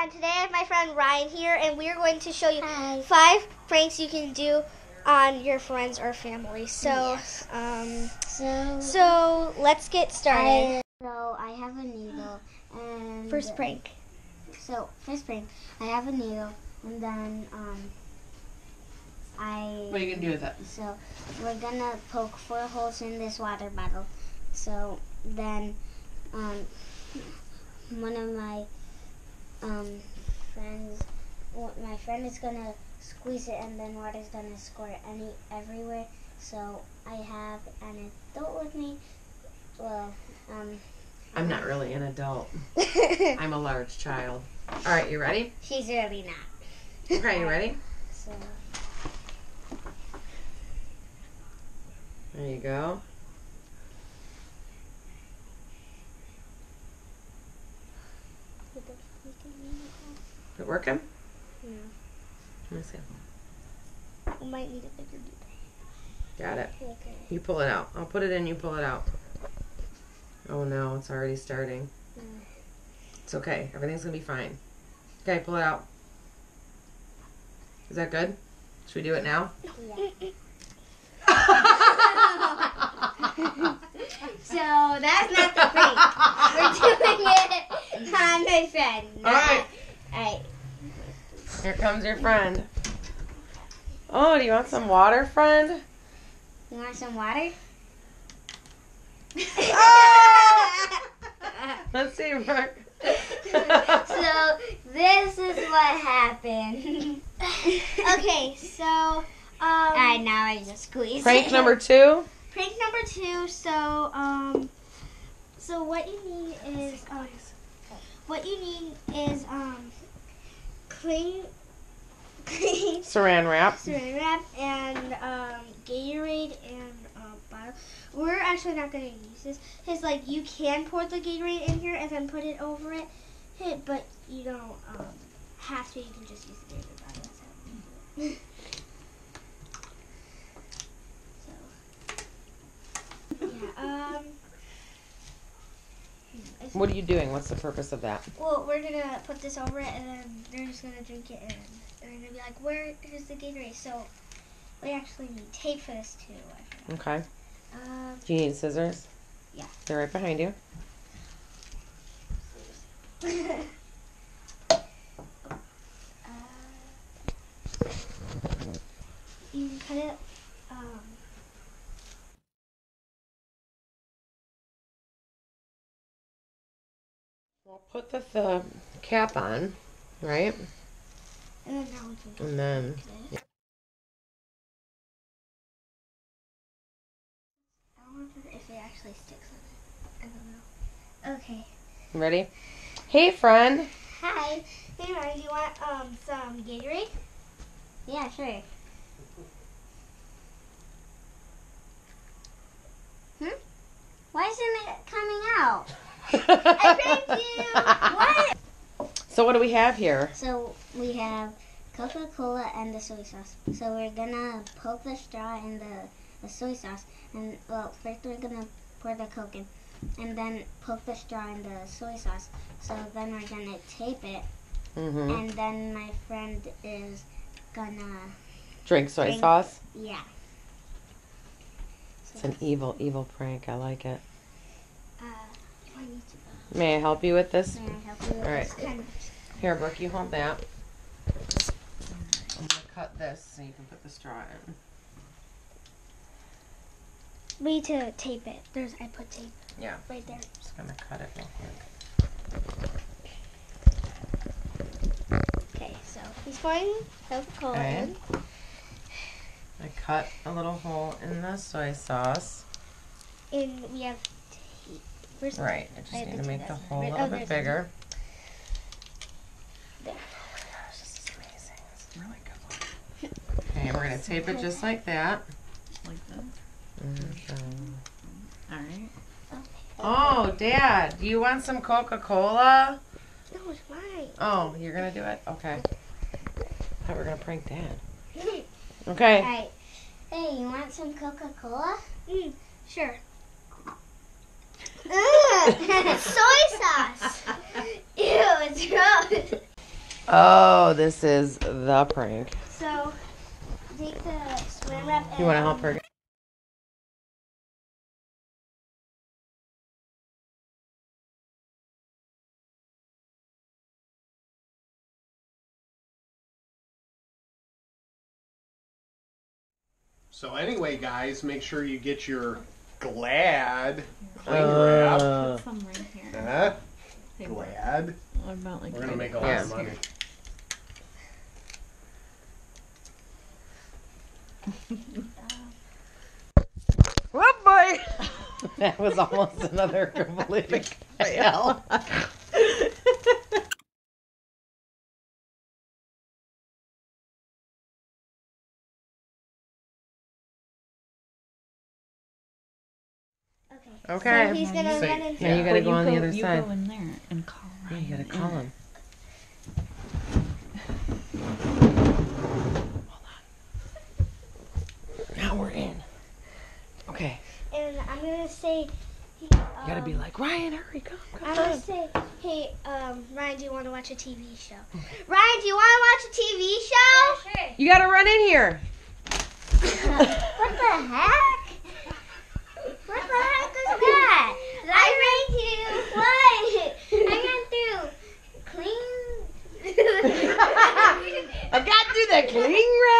and today I have my friend Ryan here, and we are going to show you Hi. five pranks you can do on your friends or family. So, Yes. um, So, so let's get started. I, so I have a needle and First prank. So first prank, I have a needle and then um, I. What are you gonna do with it? So we're gonna poke four holes in this water bottle. So then, um, one of my um, friends, my friend is gonna squeeze it, and then water's gonna squirt any everywhere. So I have an adult with me. Well, um, I'm not really an adult. I'm a large child. All right, you ready? she's really not. Okay, you ready? So There you go. Is it working? Yeah. Let me see. We might need a bigger needle. Got it. Okay. You pull it out. I'll put it in. You pull it out. Oh no, it's already starting. Mm. It's okay. Everything's gonna be fine. Okay, pull it out. Is that good? Should we do it now? Yeah. So that's not the prank. We're doing it on my friend. All right. Alright. Here comes your friend. Oh, do you want some water, friend? you want some water? Let's see, Mark. So this is what happened. okay, so um, Alright, now I just squeeze. Prank it. number two. prank number two. So um, so what you need is um, what you need is um, clean, clean Saran wrap. saran wrap and um, Gatorade and uh, bottle. We're actually not going to use this. It's like you can pour the Gatorade in here and then put it over it, it but you don't um, have to. You can just use the Gatorade bottle. That's how we do it. so, yeah. Um. it's- What are you doing? What's the purpose of that? well, we're gonna put this over it, and then they're just gonna drink it, and they're gonna be like, "Where is the Gatorade?" So we actually need tape for this too. I. Okay. Um, Do you need scissors? Yeah. They're right behind you. uh, you can cut it. We'll put the, the cap on, right? and then now we can And then it. I don't if it- if it actually sticks on it. I don't know. Okay. ready? Hey, friend. Hi. Hey, Ryan, do you want um some Gatorade? Yeah, sure. I you. What? So what do we have here? So we have Coca-Cola and the soy sauce. So we're gonna poke the straw in the, the soy sauce, and well, first we're gonna pour the Coke in, and then poke the straw in the soy sauce. So then we're gonna tape it, Mm-hmm. and then my friend is gonna Drink soy Drink. sauce. yeah. It's an evil, evil prank. I like it. Uh, I need to. May I help you with this? May I help you with All right. this? Kind of. Here, Brooke, you hold that. I'm gonna cut this so you can put the straw in. We need to tape it. There's I put tape. Yeah. Right there. Just gonna cut it real quick. Okay, so he's pouring Coca-Cola Okay. I cut a little hole in the soy sauce. And we have tape. Where's the Right. I I just have need to make the That's hole a little Oh, bit bigger. There. Oh my gosh, this is amazing. This is really good one. Okay, we're gonna tape it just like that. Like this. Mhm. All right. Oh, Dad, do you want some Coca-Cola? No, it's mine. Oh, you're gonna do it? Okay. I thought we were gonna prank Dad. Okay. right. Hey, you want some Coca-Cola? Mm, sure. Ugh, soy sauce. Ew, it's gross. Oh, this is the prank. So take the swim wrap. You want to help her? So anyway, guys, make sure you get your Glad cling wrap. Uh, Put some right here. Huh? Hey, Glad. What about like We're gonna right make a lot Yeah. of money. that was almost another complete fail. Okay. Okay. So he's gonna Say- run into. Now you gotta Well, go on the other you side. go in there and call Yeah, you gotta call in. him. Hold on. Now we're in. Okay. And I'm gonna You gotta be um, like, Ryan, hurry, come, I'm come. gonna say, hey, um, Ryan, do you want to watch a TV show? Ryan, do you want to watch a TV show? Yeah, sure. You gotta run in here. What the heck? What the heck is that? I ran to what? I ran through clean. I got through the cling wrap.